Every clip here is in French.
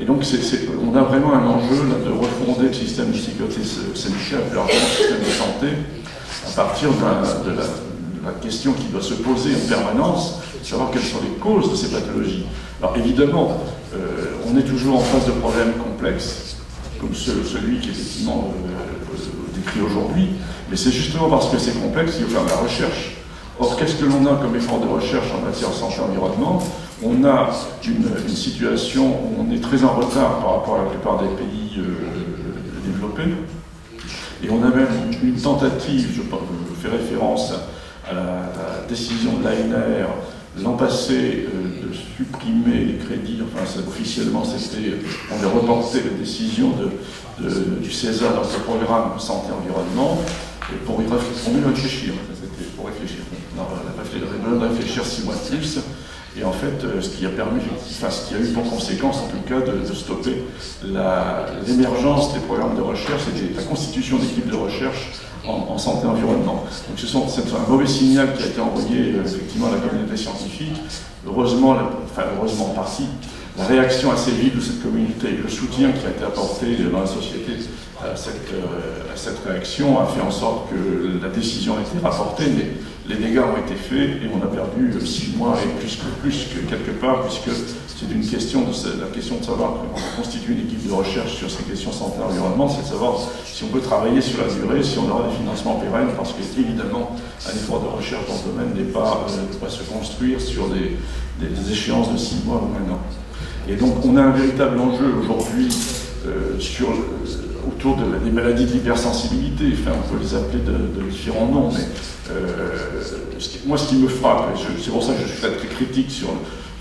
et donc, on a vraiment un enjeu de refonder le système de sécurité plus largement le système de santé, à partir de la, question qui doit se poser en permanence, savoir quelles sont les causes de ces pathologies. Alors évidemment, euh, on est toujours en face de problèmes complexes, comme celui qui est effectivement euh, décrit aujourd'hui, mais c'est justement parce que c'est complexe qu'il faut faire de la recherche. Or, qu'est-ce que l'on a comme effort de recherche en matière de santé-environnement On a une, situation où on est très en retard par rapport à la plupart des pays euh, développés, et on a même une tentative, je, fais référence à la, décision de l'ANR l'an passé euh, de supprimer les crédits, officiellement c'était, on a reporté la décision du César dans ce programme santé-environnement, pour y réfléchir, pour réfléchir. On a besoin de réfléchir six mois de plus. Et en fait, euh, ce qui a permis, ce qui a eu pour conséquence, en tout cas, de, stopper l'émergence des programmes de recherche et la constitution d'équipes de recherche en, santé environnement. Donc, c'est un mauvais signal qui a été envoyé euh, effectivement à la communauté scientifique. Heureusement, enfin, heureusement en partie, la réaction assez vite de cette communauté et le soutien qui a été apporté dans la société à cette, euh, à cette réaction a fait en sorte que la décision a été rapportée, mais les dégâts ont été faits et on a perdu six mois et plus que, plus que quelque part, puisque c'est une question de la question de savoir on constitue une équipe de recherche sur ces questions santé environnement, c'est de savoir si on peut travailler sur la durée, si on aura des financements pérennes, parce que évidemment un effort de recherche dans ce domaine n'est pas, euh, se construire sur des, des, échéances de six mois ou un an. Et donc on a un véritable enjeu aujourd'hui euh, sur autour de, des maladies de l'hypersensibilité, enfin on peut les appeler de, différents noms, mais euh, moi ce qui me frappe, c'est pour ça que je suis très, critique sur,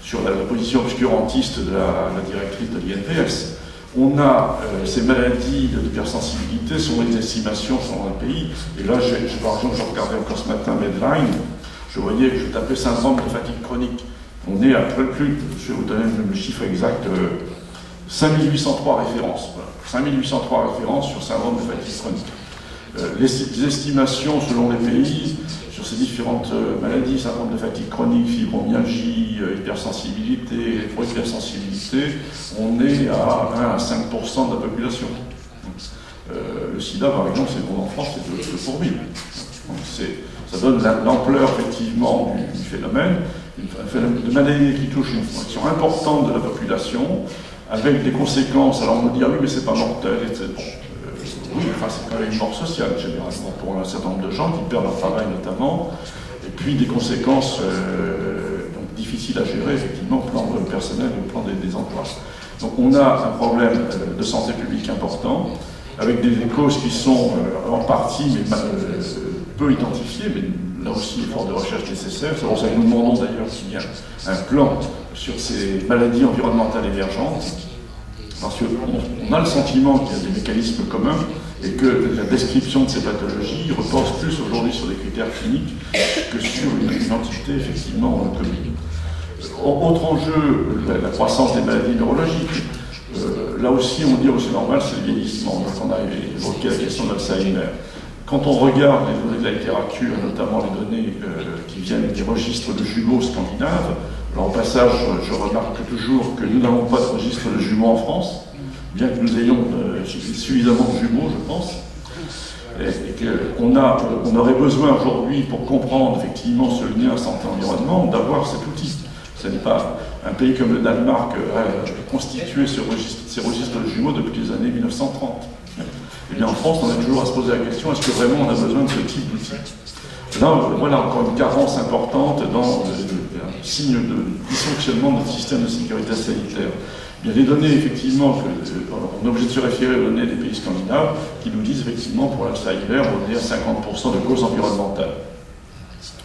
sur la, position obscurantiste de la, directrice de l'INPS, on a euh, ces maladies de l'hypersensibilité, sont des estimations selon un pays, et là, par exemple, je regardais encore ce matin Medline, je voyais que je tapais syndrome de fatigue chronique. On est à peu plus, je vais vous donner le chiffre exact, 5803 références. 5803 références sur syndrome de fatigue chronique. Euh, les, estimations selon les pays sur ces différentes euh, maladies, syndrome de fatigue chronique, fibromyalgie, euh, hypersensibilité, hypersensibilité, on est à 1 à 5% de la population. le sida, par exemple, c'est bon en France, c'est 2 pour 1000. ça donne l'ampleur effectivement du, phénomène, un phénomène de maladie qui touche une fraction importante de la population, avec des conséquences. Alors on me dit, ah oui, mais c'est pas mortel, etc. Euh, oui, enfin, c'est quand même une mort sociale, généralement, pour un certain nombre de gens qui perdent leur travail notamment, et puis des conséquences euh, difficiles à gérer, effectivement, au plan personnel et au plan des, emplois. Donc on a un problème euh, de santé publique important, avec des causes qui sont en partie, mais peu identifiées, mais là aussi, effort de recherche nécessaire. C'est pour ça que nous demandons d'ailleurs qu'il y ait un plan sur ces maladies environnementales émergentes, parce qu'on a le sentiment qu'il y a des mécanismes communs et que la description de ces pathologies repose plus aujourd'hui sur des critères cliniques que sur une, identité effectivement commune. Autre enjeu, la, croissance des maladies neurologiques. Euh, là aussi, on dit, oh, c'est normal, c'est le vieillissement. On a évoqué la question d'Alzheimer. Quand on regarde les données de la littérature, notamment les données euh, qui viennent des registres de jumeaux scandinaves, alors au passage, je remarque toujours que nous n'avons pas de registre de jumeaux en France, bien que nous ayons euh, suffisamment de jumeaux, je pense, et, qu'on on aurait besoin aujourd'hui, pour comprendre effectivement ce lien santé-environnement, d'avoir cet outil. Ce n'est pas un pays comme le Danemark a euh, constitué ce registre, ces registres de jumeaux depuis les années 1930. Bien en France, on a toujours à se poser la question, est-ce que vraiment on a besoin de ce type d'outil Là, voilà encore une carence importante dans un signe de dysfonctionnement de notre système de sécurité sanitaire. Bien, les données, effectivement, euh, on est obligé de se référer aux données des pays scandinaves qui nous disent, effectivement, pour l'Alzheimer, on est à 50% de causes environnementales.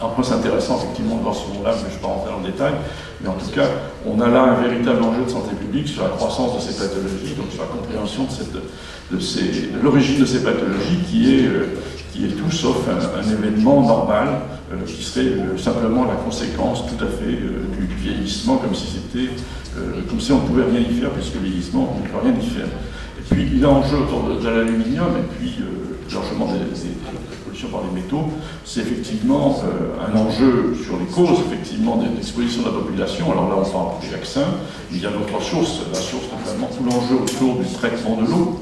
Après, c'est intéressant, effectivement, de voir ce nom-là, mais je ne vais pas rentrer dans le détail. Mais en tout cas, on a là un véritable enjeu de santé publique sur la croissance de ces pathologies, donc sur la compréhension de, l'origine de ces pathologies qui est, euh, tout sauf un, événement normal, euh, qui serait euh, simplement la conséquence tout à fait du, vieillissement, comme si on ne pouvait rien y faire, puisque le vieillissement, on ne peut rien y faire. Et puis, il y a un jeu autour de, l'aluminium, et puis largement des, par les métaux, c'est effectivement un enjeu sur les causes effectivement de l'exposition de la population. Alors là, on parle des vaccins, il y a d'autres sources, la source notamment tout l'enjeu autour du traitement de l'eau.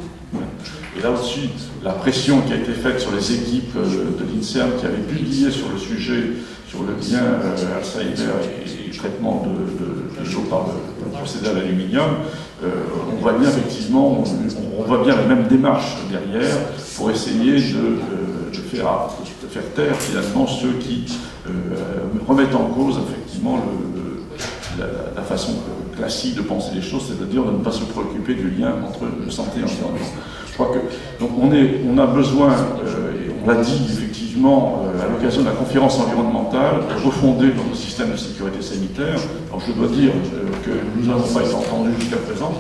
Et là aussi, la pression qui a été faite sur les équipes de l'INSERM qui avaient publié sur le sujet, sur le lien Alzheimer et, le traitement de, l'eau par le, procédé à l'aluminium, on voit bien effectivement, on, voit bien la même démarche derrière pour essayer de, faire, de faire taire finalement ceux qui remettent en cause effectivement la, façon classique de penser les choses, c'est-à-dire de ne pas se préoccuper du lien entre santé et environnement. Je crois que donc on, est, on a besoin, et on l'a dit effectivement à l'occasion de la conférence environnementale, de refonder notre système de sécurité sanitaire. Alors je dois dire que nous n'avons pas été entendus jusqu'à présent,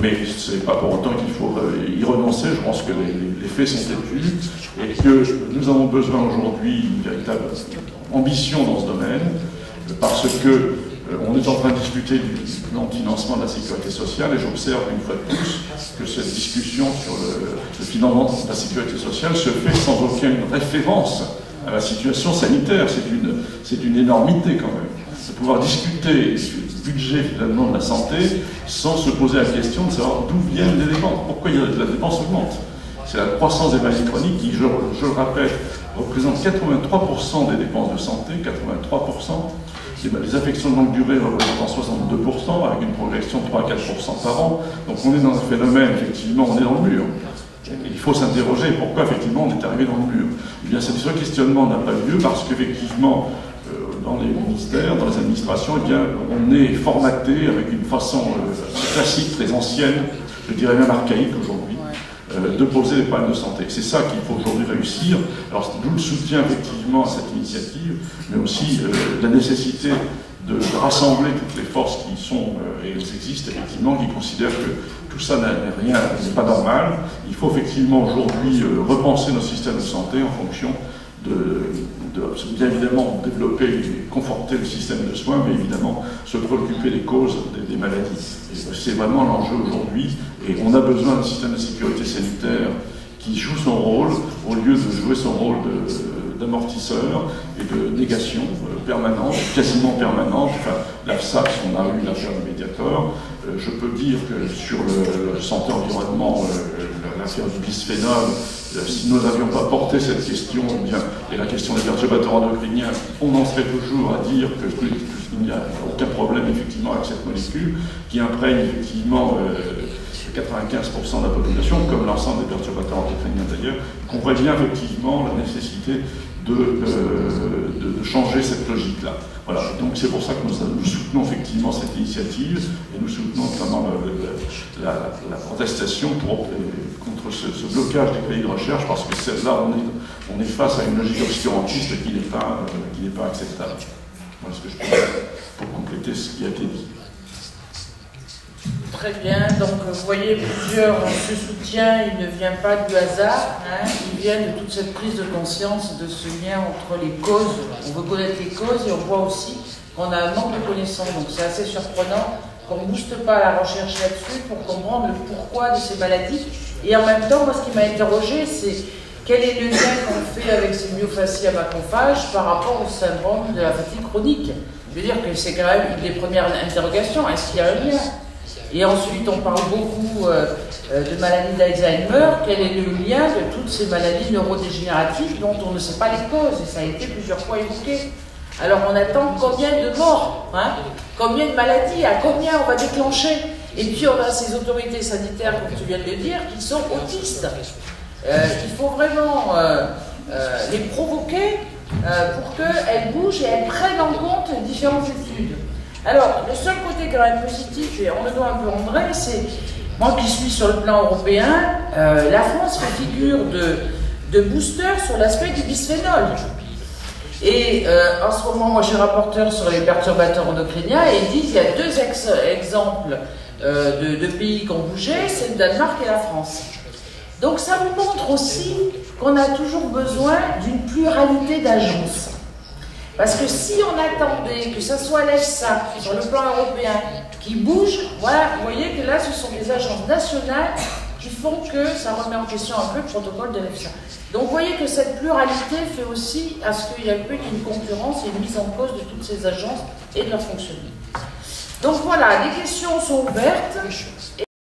mais ce n'est pas pour autant qu'il faut y renoncer. Je pense que les, faits sont têtus et que nous avons besoin aujourd'hui d'une véritable ambition dans ce domaine, parce que euh, on est en train de discuter du plan de financement de la sécurité sociale et j'observe une fois de plus que cette discussion sur le, financement de la sécurité sociale se fait sans aucune référence à la situation sanitaire. C'est une, une énormité quand même. De pouvoir discuter budget finalement de la santé sans se poser la question de savoir d'où viennent les dépenses, pourquoi la dépense augmente. C'est la croissance des maladies chroniques qui, je, je le rappelle, représente 83% des dépenses de santé, 83%. Les affections de longue durée représentent 62%, avec une progression de 3 à 4% par an. Donc on est dans un phénomène, effectivement, on est dans le mur. il faut s'interroger pourquoi, effectivement, on est arrivé dans le mur. Eh bien, ce questionnement n'a pas lieu parce qu'effectivement, dans les ministères, dans les administrations, eh bien, on est formaté avec une façon euh, classique, très ancienne, je dirais même archaïque aujourd'hui, euh, de poser des problèmes de santé. C'est ça qu'il faut aujourd'hui réussir. Alors, d'où le soutien effectivement à cette initiative, mais aussi euh, la nécessité de, rassembler toutes les forces qui sont, et elles existent effectivement, qui considèrent que tout ça n'est rien, n'est pas normal. Il faut effectivement aujourd'hui repenser nos systèmes de santé en fonction de, bien évidemment développer et conforter le système de soins, mais évidemment se préoccuper des causes des, maladies. C'est vraiment l'enjeu aujourd'hui, et on a besoin d'un système de sécurité sanitaire qui joue son rôle au lieu de jouer son rôle d'amortisseur et de négation euh, permanente, quasiment permanente. Enfin, l'AFSAP, on a eu l'affaire du Mediator. Euh, je peux dire que sur le, santé environnement, euh, l'affaire du bisphénol, si nous n'avions pas porté cette question, eh et la question des perturbateurs endocriniens, on en serait toujours à dire qu'il n'y a aucun problème effectivement avec cette molécule qui imprègne effectivement 95% euh, de la population, comme l'ensemble des perturbateurs endocriniens d'ailleurs, qu'on voit bien effectivement la nécessité euh, de, changer cette logique-là. Voilà, donc c'est pour ça que nous, soutenons effectivement cette initiative et nous soutenons notamment la, protestation pour, contre ce, blocage des crédits de recherche parce que là on est, on est face à une logique obscurantiste qui n'est pas, euh, pas acceptable. Voilà ce que je peux dire pour compléter ce qui a été dit. Très bien, donc vous voyez plusieurs, ce soutien, il ne vient pas du hasard, hein. il vient de toute cette prise de conscience de ce lien entre les causes. On veut connaître les causes et on voit aussi qu'on a un manque de connaissances. Donc c'est assez surprenant qu'on ne booste pas la recherche là-dessus pour comprendre le pourquoi de ces maladies. Et en même temps, moi ce qui m'a interrogé, c'est quel est le lien qu'on fait avec ces myofascies à macrophages par rapport au syndrome de la fatigue chronique? Je veux dire que c'est quand même une des premières interrogations. Est-ce qu'il y a un lien? Et ensuite, on parle beaucoup euh, euh, de maladies d'Alzheimer. Quel est le lien de toutes ces maladies neurodégénératives dont on ne sait pas les causes? Et ça a été plusieurs fois évoqué. Alors, on attend combien de morts hein? Combien de maladies? À combien on va déclencher? Et puis, on a ces autorités sanitaires, comme tu viens de le dire, qui sont autistes. Euh, il faut vraiment les provoquer pour qu'elles bougent et elles prennent en compte différentes études. Alors, le seul côté quand même positif, et on le doit un peu André, c'est moi qui suis sur le plan européen, euh, la France fait figure de, de booster sur l'aspect du bisphénol. Et euh, en ce moment, moi je suis rapporteur sur les perturbateurs endocriniens et ils disent qu'il y a deux exemples euh, de, pays qui ont bougé, c'est le Danemark et la France. Donc ça montre aussi qu'on a toujours besoin d'une pluralité d'agences. Parce que si on attendait que ce soit l'EFSA sur le plan européen qui bouge, voilà, vous voyez que là, ce sont des agences nationales qui font que ça remet en question un peu le protocole de l'EFSA. Donc vous voyez que cette pluralité fait aussi à ce qu'il y ait une concurrence et une mise en cause de toutes ces agences et de leur fonctionnement. Donc voilà, les questions sont ouvertes.